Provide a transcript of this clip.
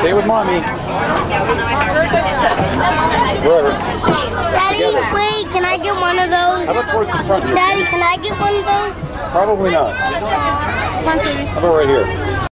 stay with mommy. Daddy, wait, can I get one of those? How about towards the front here? Daddy, can I get one of those? Probably not. How about right here?